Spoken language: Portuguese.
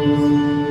Música